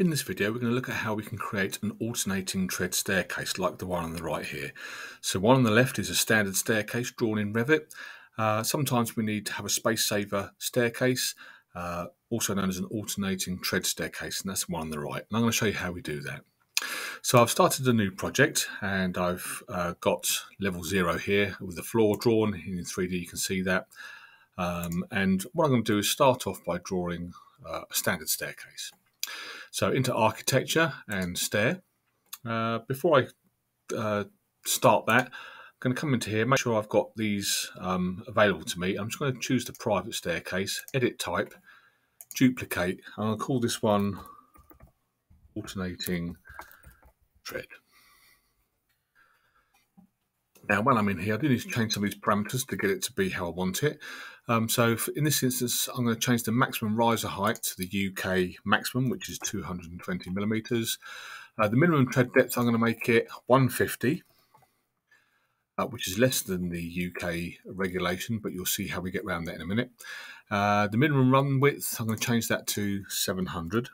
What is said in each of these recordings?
In this video, we're going to look at how we can create an alternating tread staircase like the one on the right here. So one on the left is a standard staircase drawn in Revit. Uh, sometimes we need to have a space saver staircase, uh, also known as an alternating tread staircase, and that's one on the right. And I'm going to show you how we do that. So I've started a new project and I've uh, got level zero here with the floor drawn in 3D, you can see that. Um, and what I'm going to do is start off by drawing uh, a standard staircase. So into architecture and stair. Uh, before I uh, start that, I'm going to come into here, make sure I've got these um, available to me. I'm just going to choose the private staircase, edit type, duplicate. And I'll call this one alternating tread. Now, when I'm in here, I do need to change some of these parameters to get it to be how I want it. Um, so in this instance, I'm going to change the maximum riser height to the UK maximum, which is 220 millimeters. Uh, the minimum tread depth, I'm going to make it 150, uh, which is less than the UK regulation, but you'll see how we get around that in a minute. Uh, the minimum run width, I'm going to change that to 700.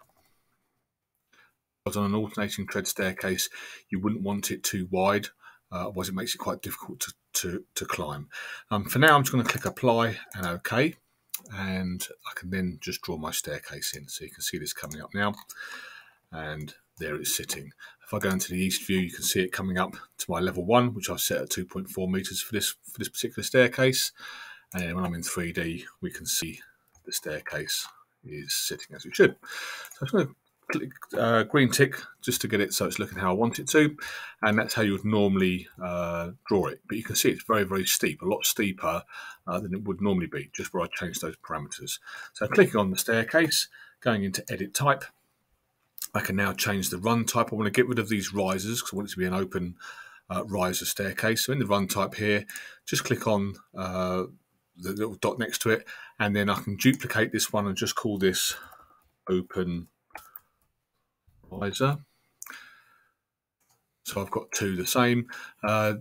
Because on an alternating tread staircase, you wouldn't want it too wide uh, otherwise it makes it quite difficult to, to, to climb. Um, for now, I'm just going to click apply and OK, and I can then just draw my staircase in. So you can see this coming up now, and there it's sitting. If I go into the east view, you can see it coming up to my level one, which I've set at 2.4 meters for this for this particular staircase. And when I'm in 3D, we can see the staircase is sitting as it should. So I'm going to click uh, green tick just to get it so it's looking how I want it to and that's how you would normally uh, draw it. But you can see it's very very steep a lot steeper uh, than it would normally be just where I change those parameters. So clicking on the staircase going into edit type I can now change the run type. I want to get rid of these risers because I want it to be an open uh, riser staircase. So in the run type here just click on uh, the little dot next to it and then I can duplicate this one and just call this open riser. So I've got two the same. Uh,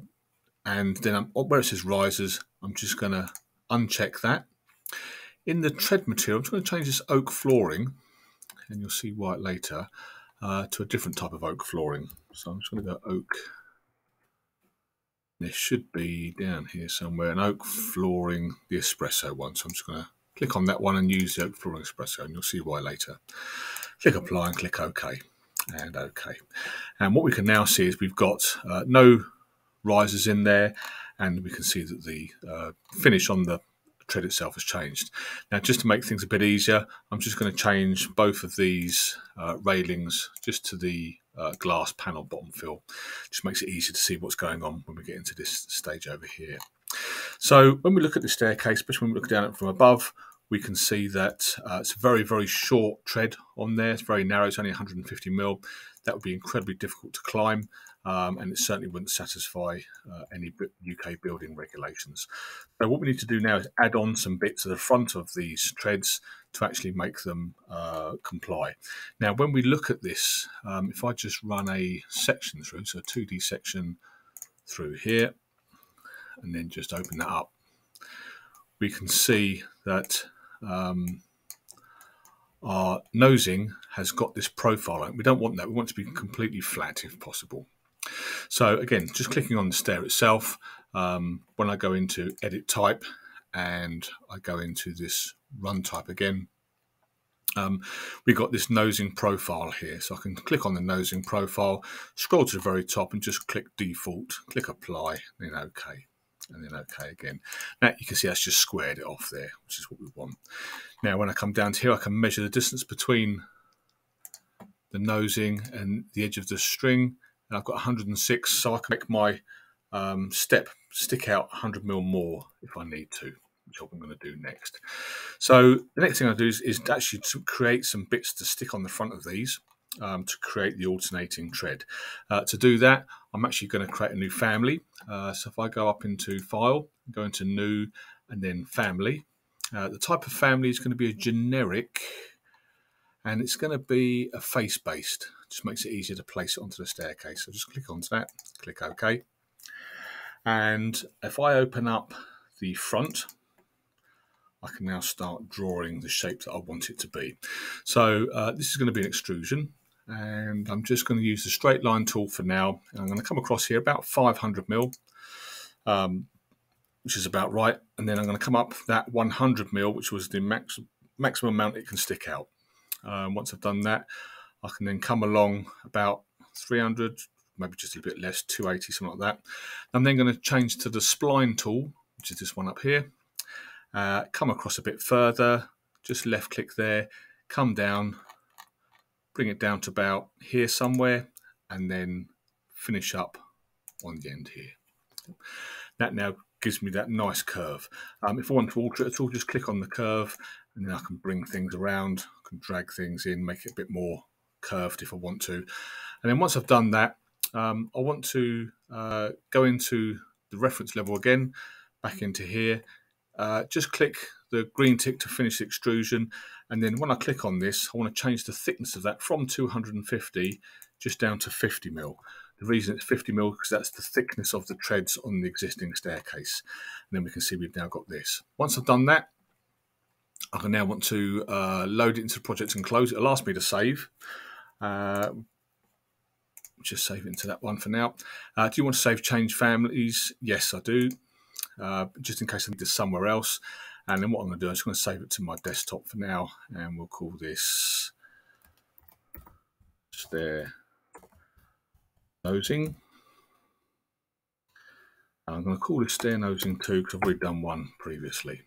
and then I'm, where it says risers, I'm just going to uncheck that. In the tread material, I'm just going to change this oak flooring, and you'll see why later, uh, to a different type of oak flooring. So I'm just going to go oak. This should be down here somewhere, an oak flooring, the espresso one. So I'm just going to click on that one and use the oak flooring espresso, and you'll see why later. Click apply and click OK and OK. And what we can now see is we've got uh, no risers in there and we can see that the uh, finish on the tread itself has changed. Now just to make things a bit easier, I'm just going to change both of these uh, railings just to the uh, glass panel bottom fill. Just makes it easier to see what's going on when we get into this stage over here. So when we look at the staircase, especially when we look down it from above, we can see that uh, it's a very, very short tread on there. It's very narrow. It's only 150 mil. That would be incredibly difficult to climb, um, and it certainly wouldn't satisfy uh, any UK building regulations. So what we need to do now is add on some bits at the front of these treads to actually make them uh, comply. Now, when we look at this, um, if I just run a section through, so a 2D section through here, and then just open that up, we can see that um, our nosing has got this profile. We don't want that. We want to be completely flat if possible. So again, just clicking on the stair itself, um, when I go into edit type and I go into this run type again, um, we've got this nosing profile here. So I can click on the nosing profile, scroll to the very top and just click default, click apply, then OK and then OK again. Now you can see that's just squared it off there, which is what we want. Now when I come down to here, I can measure the distance between the nosing and the edge of the string. And I've got 106, so I can make my um, step stick out 100 mil more if I need to, which I'm going to do next. So the next thing I do is, is actually to create some bits to stick on the front of these um, to create the alternating tread. Uh, to do that, I'm actually going to create a new family. Uh, so if I go up into File, go into New, and then Family, uh, the type of family is going to be a generic, and it's going to be a face-based. Just makes it easier to place it onto the staircase. So just click onto that, click OK. And if I open up the front, I can now start drawing the shape that I want it to be. So uh, this is going to be an extrusion and I'm just going to use the straight line tool for now. And I'm going to come across here about 500 mil, um, which is about right. And then I'm going to come up that 100 mil, which was the max, maximum amount it can stick out. Um, once I've done that, I can then come along about 300, maybe just a bit less, 280, something like that. I'm then going to change to the spline tool, which is this one up here. Uh, come across a bit further, just left click there, come down, bring it down to about here somewhere, and then finish up on the end here. That now gives me that nice curve. Um, if I want to alter it at all, just click on the curve, and then I can bring things around, I can drag things in, make it a bit more curved if I want to. And then once I've done that, um, I want to uh, go into the reference level again, back into here. Uh, just click the green tick to finish extrusion. And then when I click on this, I want to change the thickness of that from 250 just down to 50 mil. The reason it's 50 mil because that's the thickness of the treads on the existing staircase. And then we can see we've now got this. Once I've done that, I can now want to uh, load it into the project and close it. It'll ask me to save. Uh, just save into that one for now. Uh, do you want to save change families? Yes, I do. Uh, just in case I need this somewhere else. And then what I'm going to do, I'm just going to save it to my desktop for now, and we'll call this stair nosing. I'm going to call this stair nosing 2 because I've already done one previously.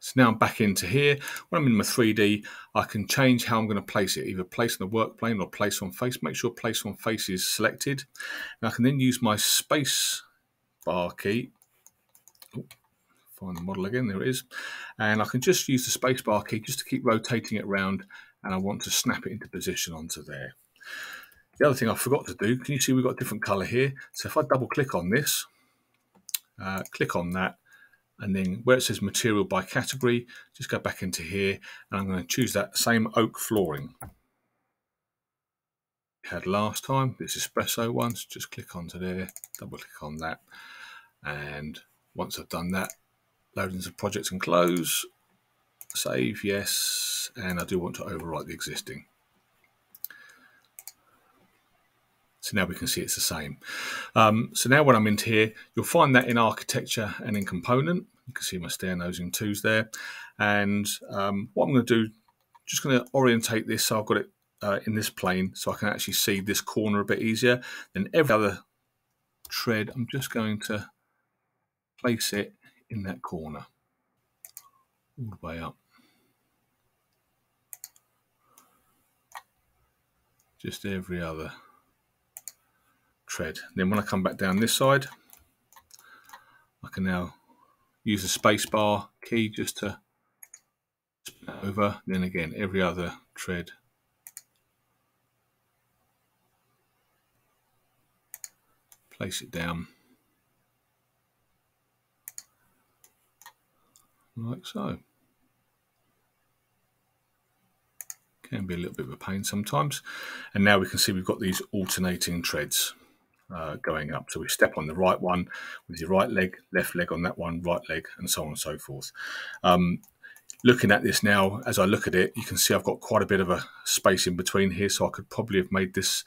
So now I'm back into here. When I'm in my 3D, I can change how I'm going to place it, either place on the work plane or place on face. Make sure place on face is selected. And I can then use my space bar key find the model again, there it is. And I can just use the spacebar key just to keep rotating it around and I want to snap it into position onto there. The other thing I forgot to do, can you see we've got a different color here? So if I double click on this, uh, click on that, and then where it says material by category, just go back into here and I'm going to choose that same oak flooring. We had last time, this espresso one, so just click onto there, double click on that, and once I've done that, load into projects and close, save, yes, and I do want to overwrite the existing. So now we can see it's the same. Um, so now when I'm into here, you'll find that in architecture and in component. You can see my stair nosing twos there. And um, what I'm going to do, just going to orientate this so I've got it uh, in this plane so I can actually see this corner a bit easier than every other tread. I'm just going to place it in that corner all the way up. Just every other tread. Then when I come back down this side, I can now use the spacebar key just to spin over. Then again, every other tread. Place it down. Like so. Can be a little bit of a pain sometimes. And now we can see we've got these alternating treads uh, going up. So we step on the right one with your right leg, left leg on that one, right leg, and so on and so forth. Um, looking at this now, as I look at it, you can see I've got quite a bit of a space in between here, so I could probably have made this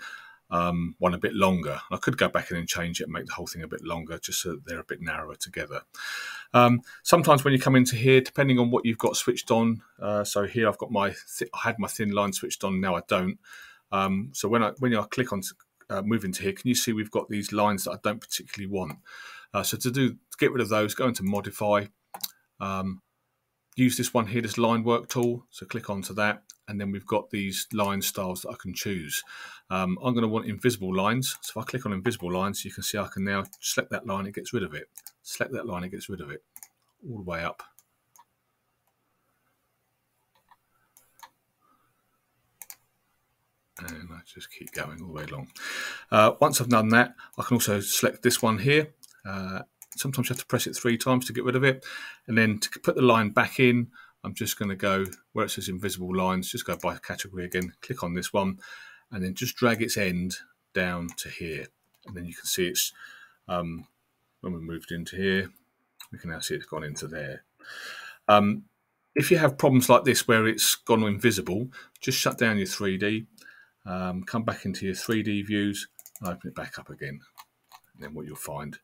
um, one a bit longer. I could go back in and change it and make the whole thing a bit longer just so they're a bit narrower together. Um, sometimes when you come into here, depending on what you've got switched on, uh, so here I've got my, I had my thin line switched on, now I don't. Um, so when I when I click on uh, move into here, can you see we've got these lines that I don't particularly want? Uh, so to do to get rid of those, go into modify, um, use this one here, this line work tool. So click onto that, and then we've got these line styles that I can choose. Um, I'm going to want invisible lines. So if I click on invisible lines, you can see I can now select that line, it gets rid of it. Select that line, it gets rid of it. All the way up. And I just keep going all the way along. Uh, once I've done that, I can also select this one here. Uh, sometimes you have to press it three times to get rid of it. And then to put the line back in, I'm just going to go where it says invisible lines, just go by category again, click on this one, and then just drag its end down to here. And then you can see it's, um, when we moved into here, we can now see it's gone into there. Um, If you have problems like this where it's gone invisible, just shut down your 3D, um, come back into your 3D views, and open it back up again. And then what you'll find,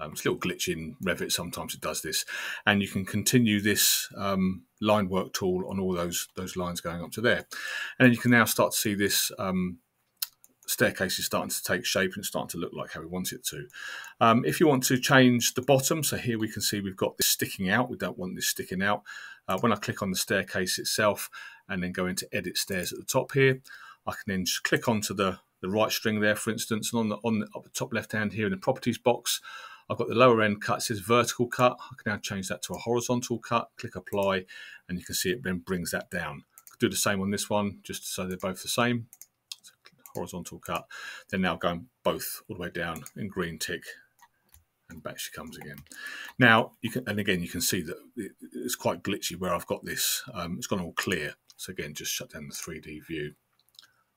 um, it's a little glitch in Revit, sometimes it does this, and you can continue this um, line work tool on all those, those lines going up to there. And you can now start to see this um, staircase is starting to take shape and starting to look like how we want it to. Um, if you want to change the bottom, so here we can see we've got this sticking out. We don't want this sticking out. Uh, when I click on the staircase itself and then go into edit stairs at the top here, I can then just click onto the, the right string there, for instance, and on the, on the, the top left hand here in the properties box, I've got the lower end cut, it says vertical cut. I can now change that to a horizontal cut, click apply, and you can see it then brings that down. Do the same on this one, just so they're both the same horizontal cut. Then now going both all the way down in green tick and back she comes again. Now, you can, and again, you can see that it's quite glitchy where I've got this. Um, it's gone all clear. So again, just shut down the 3D view,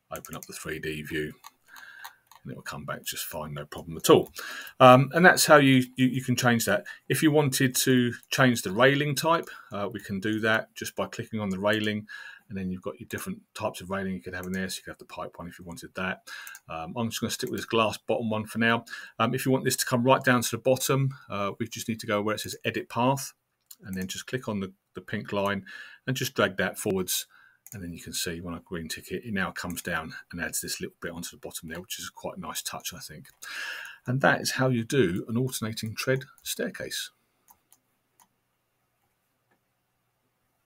open up the 3D view, and it will come back just fine, no problem at all. Um, and that's how you, you, you, can change that. If you wanted to change the railing type, uh, we can do that just by clicking on the railing and then you've got your different types of railing you could have in there. So you could have the pipe one if you wanted that. Um, I'm just going to stick with this glass bottom one for now. Um, if you want this to come right down to the bottom, uh, we just need to go where it says edit path and then just click on the, the pink line and just drag that forwards. And then you can see when I green tick it, it now comes down and adds this little bit onto the bottom there, which is quite a nice touch, I think. And that is how you do an alternating tread staircase.